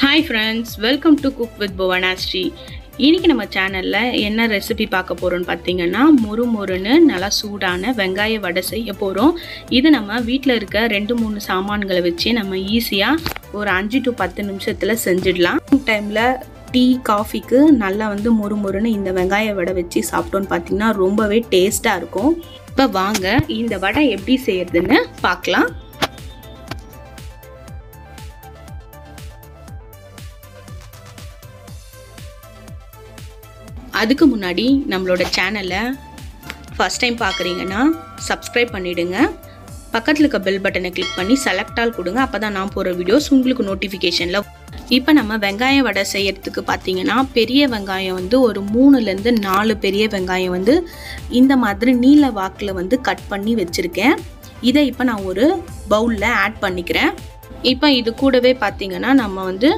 Hi friends welcome to cook with Bhuvanasri இன்றைக்கி நம்ம சேனலில் என்ன ரெசிபி பார்க்க போகிறோம்னு பார்த்தீங்கன்னா மொறு மொறுன்னு நல்லா சூடான வெங்காய வடை செய்ய போகிறோம் இது நம்ம வீட்டில் இருக்க ரெண்டு மூணு சாமான்களை வச்சு நம்ம ஈஸியாக ஒரு அஞ்சு டு பத்து நிமிஷத்தில் செஞ்சிடலாம். டைமில் டீ காஃபிக்கு நல்லா வந்து மொறு மொறுன்னு இந்த வெங்காய வடை வச்சு சாப்பிட்டோன்னு பார்த்தீங்கன்னா ரொம்பவே டேஸ்ட்டாக இருக்கும். இப்போ வாங்க இந்த வடை எப்படி செய்யறதுன்னு பார்க்கலாம். அதுக்கு முன்னாடி நம்மளோட சேனலை ஃபஸ்ட் டைம் பார்க்குறீங்கன்னா சப்ஸ்கிரைப் பண்ணிவிடுங்க பக்கத்தில் இருக்க பெல் பட்டனை கிளிக் பண்ணி செலக்ட் ஆல் கொடுங்க. அப்போ தான் நான் போகிற வீடியோஸ் உங்களுக்கு நோட்டிஃபிகேஷனில் இப்போ நம்ம வெங்காய வடை செய்யறதுக்கு பார்த்தீங்கன்னா பெரிய வெங்காயம் வந்து ஒரு மூணுலேருந்து நாலு பெரிய வெங்காயம் வந்து இந்த மாதிரி நீல வாக்கில் வந்து கட் பண்ணி வச்சுருக்கேன். இதை இப்போ நான் ஒரு பவுலில் ஆட் பண்ணிக்கிறேன். இப்போ இது கூடவே பார்த்தீங்கன்னா நம்ம வந்து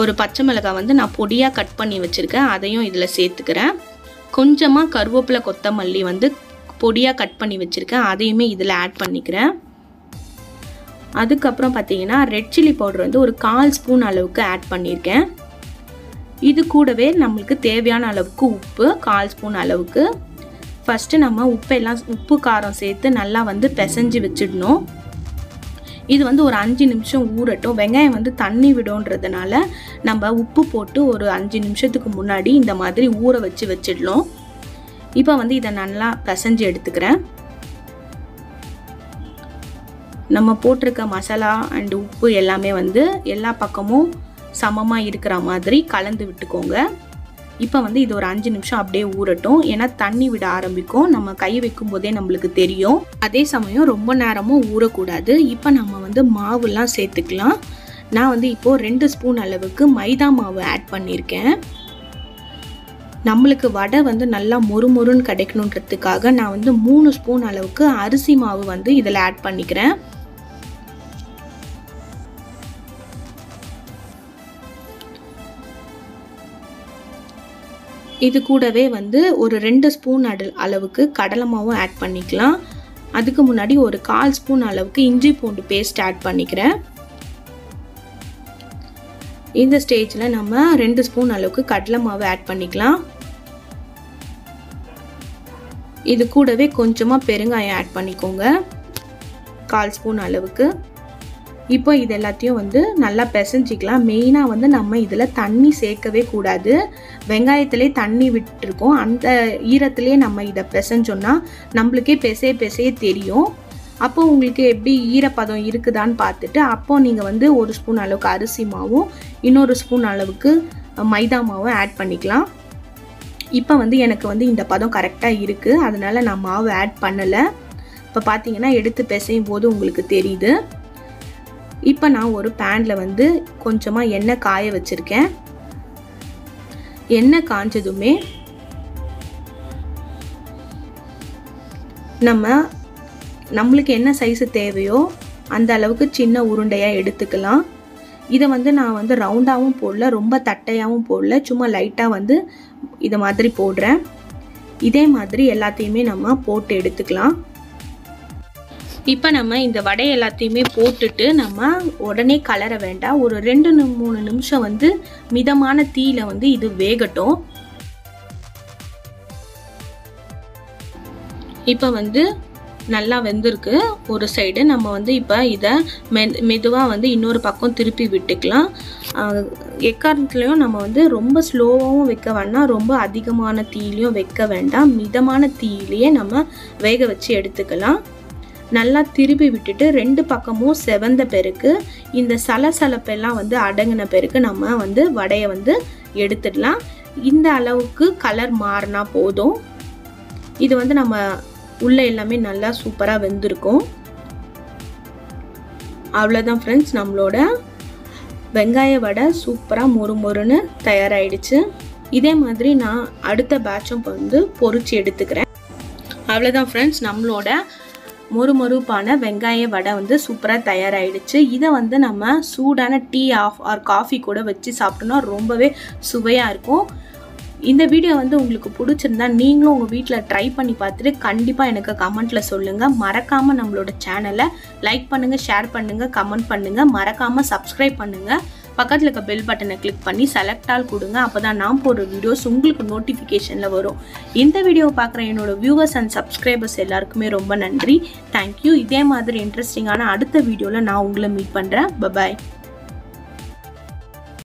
ஒரு பச்சை மிளகாய் வந்து நான் பொடியாக கட் பண்ணி வச்சுருக்கேன். அதையும் இதில் சேர்த்துக்கிறேன். கொஞ்சமாக கருவேப்பிலை கொத்தமல்லி வந்து பொடியாக கட் பண்ணி வச்சுருக்கேன். அதையுமே இதில் ஆட் பண்ணிக்கிறேன். அதுக்கப்புறம் பார்த்தீங்கன்னா ரெட் சில்லி பவுடர் வந்து ஒரு கால் ஸ்பூன் அளவுக்கு ஆட் பண்ணியிருக்கேன். இது கூடவே நம்மளுக்கு தேவையான அளவுக்கு உப்பு கால் ஸ்பூன் அளவுக்கு. ஃபஸ்ட்டு நம்ம உப்பெல்லாம் உப்பு காரம் சேர்த்து நல்லா வந்து பிசைஞ்சு வச்சிடணும். இது வந்து ஒரு அஞ்சு நிமிஷம் ஊறட்டும். வெங்காயம் வந்து தண்ணி விடும்ன்றதுனால நம்ம உப்பு போட்டு ஒரு அஞ்சு நிமிஷத்துக்கு முன்னாடி இந்த மாதிரி ஊற வச்சு வச்சிடலாம் இப்போ வந்து இதை நல்லா பிசைஞ்சு எடுத்துக்கிறேன். நம்ம போட்டிருக்க மசாலா அண்ட் உப்பு எல்லாமே வந்து எல்லா பக்கமும் சமமாக இருக்கிற மாதிரி கலந்து விட்டுக்கோங்க. இப்போ வந்து இது ஒரு அஞ்சு நிமிஷம் அப்படியே ஊறட்டும். ஏன்னா தண்ணி விட ஆரம்பிக்கும். நம்ம கை வைக்கும் போதே நம்மளுக்கு தெரியும். அதே சமயம் ரொம்ப நேரமும் ஊறக்கூடாது. இப்போ நம்ம வந்து மாவுலாம் சேர்த்துக்கலாம். நான் வந்து இப்போது ரெண்டு ஸ்பூன் அளவுக்கு மைதா மாவு ஆட் பண்ணியிருக்கேன். நம்மளுக்கு வடை வந்து நல்லா மொறு மொறுன்னு கிடைக்கணுன்றதுக்காக நான் வந்து மூணு ஸ்பூன் அளவுக்கு அரிசி மாவு வந்து இதில் ஆட் பண்ணிக்கிறேன். இது கூடவே வந்து ஒரு ரெண்டு ஸ்பூன் அடு அளவுக்கு கடலை மாவும் ஆட் பண்ணிக்கலாம். அதுக்கு முன்னாடி ஒரு கால் ஸ்பூன் அளவுக்கு இஞ்சி பூண்டு பேஸ்ட் ஆட் பண்ணிக்கிறேன். இந்த ஸ்டேஜில் நம்ம ரெண்டு ஸ்பூன் அளவுக்கு கடலை மாவு ஆட் பண்ணிக்கலாம். இது கூடவே கொஞ்சமாக பெருங்காயம் ஆட் பண்ணிக்கோங்க. கால் ஸ்பூன் அளவுக்கு. இப்போ இது எல்லாத்தையும் வந்து நல்லா பிசைஞ்சிக்கலாம். மெயினாக வந்து நம்ம இதில் தண்ணி சேர்க்கவே கூடாது. வெங்காயத்திலே தண்ணி விட்டுருக்கோம். அந்த ஈரத்துலேயே நம்ம இதை பிசைஞ்சோன்னா நம்மளுக்கே பெசைய பெசைய தெரியும். அப்போ உங்களுக்கு எப்படி ஈரப்பதம் இருக்குதான்னு பார்த்துட்டு அப்போ நீங்கள் வந்து ஒரு ஸ்பூன் அளவுக்கு அரிசி மாவும் இன்னொரு ஸ்பூன் அளவுக்கு மைதா மாவும் ஆட் பண்ணிக்கலாம். இப்போ வந்து எனக்கு வந்து இந்த பதம் கரெக்டாக இருக்குது அதனால் நான் மாவு ஆட் பண்ணலை. இப்போ பார்த்தீங்கன்னா எடுத்து பிசையும் போது உங்களுக்கு தெரியுது. இப்போ நான் ஒரு பேனில் வந்து கொஞ்சமாக எண்ணெய் காய வச்சுருக்கேன். எண்ணெய் காஞ்சதுமே நம்ம நம்மளுக்கு என்ன சைஸு தேவையோ அந்த அளவுக்கு சின்ன உருண்டையாக எடுத்துக்கலாம். இதை வந்து நான் வந்து ரவுண்டாகவும் போடல ரொம்ப தட்டையாகவும் போடல சும்மா லைட்டாக வந்து இதை மாதிரி போடுறேன். இதே மாதிரி எல்லாத்தையுமே நம்ம போட்டு எடுத்துக்கலாம். இப்போ நம்ம இந்த வடை எல்லாத்தையுமே போட்டுட்டு நம்ம உடனே கலர வேண்டாம். ஒரு ரெண்டு மூணு நிமிஷம் வந்து மிதமான தீயில வந்து இது வேகட்டும். இப்போ வந்து நல்லா வெந்திருக்கு. ஒரு சைடு நம்ம வந்து இப்போ இதை மெ மெதுவாக வந்து இன்னொரு பக்கம் திருப்பி விட்டுக்கலாம். எக்காரணத்துலேயும் நம்ம வந்து ரொம்ப ஸ்லோவாகவும் வைக்க வேண்டாம். ரொம்ப அதிகமான தீயிலையும் வைக்க வேண்டாம். மிதமான தீயிலையே நம்ம வேக வச்சு எடுத்துக்கலாம். நல்லா திருப்பி விட்டுட்டு ரெண்டு பக்கமும் செவந்த பிறகு இந்த சலசலப்பெல்லாம் வந்து அடங்கின பிறகு நம்ம வந்து வடையை வந்து எடுத்துடலாம். இந்த அளவுக்கு கலர் மாறினா போதும். இது வந்து நம்ம உள்ளே எல்லாமே நல்லா சூப்பராக வெந்திருக்கும். அவ்வளோதான் ஃப்ரெண்ட்ஸ் நம்மளோட வெங்காய வடை சூப்பராக மொறு மொறுன்னு தயாராகிடுச்சு இதே மாதிரி நான் அடுத்த பேட்சும் வந்து பொறிச்சு எடுத்துக்கிறேன். அவ்வளோதான் ஃப்ரெண்ட்ஸ் நம்மளோட மொறு மொறுப்பான வெங்காய வடை வந்து சூப்பராக தயாராகிடுச்சு இதை வந்து நம்ம சூடான டீ ஆஃப் ஆர் காஃபி கூட வச்சு சாப்பிட்டோன்னா ரொம்பவே சுவையாக இருக்கும். இந்த வீடியோ வந்து உங்களுக்கு பிடிச்சிருந்தா நீங்களும் உங்கள் வீட்டில் ட்ரை பண்ணி பார்த்துட்டு கண்டிப்பாக எனக்கு கமெண்ட்டில் சொல்லுங்கள் மறக்காமல் நம்மளோட சேனலை லைக் பண்ணுங்கள் ஷேர் பண்ணுங்கள் கமெண்ட் பண்ணுங்கள் மறக்காமல் சப்ஸ்கிரைப் பண்ணுங்கள் பக்கத்தில் இருக்க பெல் பட்டனை கிளிக் பண்ணி செலக்ட் ஆல் கொடுங்க. அப்போ தான் நான் போடுற வீடியோஸ் உங்களுக்கு நோட்டிஃபிகேஷனில் வரும். இந்த வீடியோவை பார்க்குற என்னோடய வியூவர்ஸ் அண்ட் சப்ஸ்கிரைபர்ஸ் எல்லாருக்குமே ரொம்ப நன்றி. தேங்க்யூ இதே மாதிரி இன்ட்ரெஸ்டிங்கான அடுத்த வீடியோவில் நான் உங்களை மீட் பண்ணுறேன் பபாய்